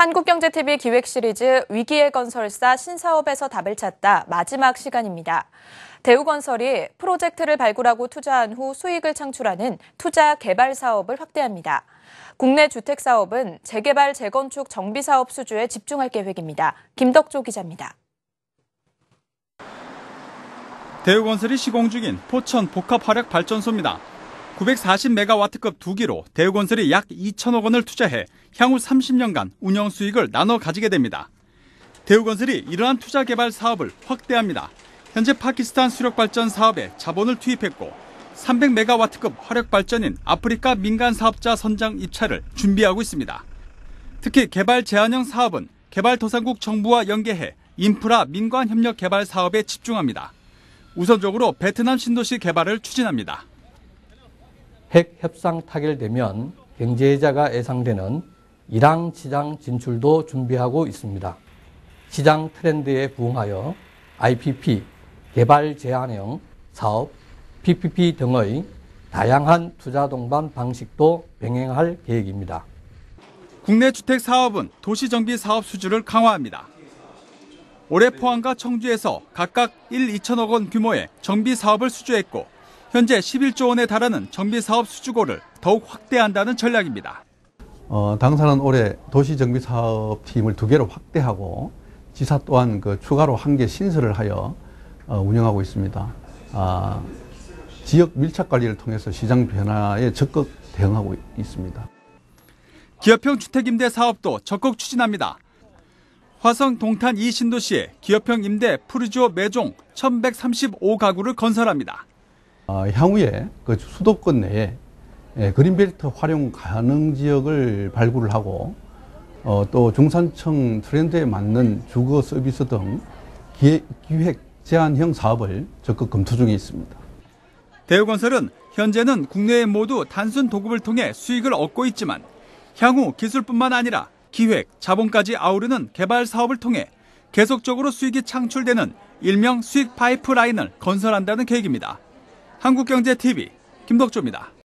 한국경제TV 기획 시리즈 위기의 건설사 신사업에서 답을 찾다 마지막 시간입니다. 대우건설이 프로젝트를 발굴하고 투자한 후 수익을 창출하는 투자 개발 사업을 확대합니다. 국내 주택 사업은 재개발, 재건축, 정비 사업 수주에 집중할 계획입니다. 김덕조 기자입니다. 대우건설이 시공 중인 포천 복합화력 발전소입니다. 940메가와트급 두 기로 대우건설이 약 2천억 원을 투자해 향후 30년간 운영 수익을 나눠 가지게 됩니다. 대우건설이 이러한 투자 개발 사업을 확대합니다. 현재 파키스탄 수력발전 사업에 자본을 투입했고 300메가와트급 화력발전인 아프리카 민간 사업자 선장 입찰을 준비하고 있습니다. 특히 개발 제한형 사업은 개발도상국 정부와 연계해 인프라 민관 협력 개발 사업에 집중합니다. 우선적으로 베트남 신도시 개발을 추진합니다. 핵 협상 타결되면 경제자가 예상되는 이랑 시장 진출도 준비하고 있습니다. 시장 트렌드에 부응하여 IPP, 개발 제한형 사업, PPP 등의 다양한 투자 동반 방식도 병행할 계획입니다. 국내 주택 사업은 도시 정비 사업 수주를 강화합니다. 올해 포항과 청주에서 각각 1, 2천억 원 규모의 정비 사업을 수주했고 현재 11조 원에 달하는 정비 사업 수주고를 더욱 확대한다는 전략입니다. 어, 당사는 올해 도시 정비 사업 팀을 두 개로 확대하고 지사 또한 그 추가로 한 개 신설을 하여 어, 운영하고 있습니다. 아, 지역 밀착 관리를 통해서 시장 변화에 적극 대응하고 있습니다. 기업형 주택임대 사업도 적극 추진합니다. 화성 동탄 이 신도시에 기업형 임대 푸르지오 매종 1135가구를 건설합니다. 어, 향후에 그 수도권 내에 예, 그린벨트 활용 가능 지역을 발굴을 하고 어, 또 중산층 트렌드에 맞는 주거 서비스 등 기획, 기획 제한형 사업을 적극 검토 중에 있습니다. 대우건설은 현재는 국내에 모두 단순 도급을 통해 수익을 얻고 있지만 향후 기술뿐만 아니라 기획, 자본까지 아우르는 개발 사업을 통해 계속적으로 수익이 창출되는 일명 수익 파이프라인을 건설한다는 계획입니다. 한국경제TV 김덕조입니다.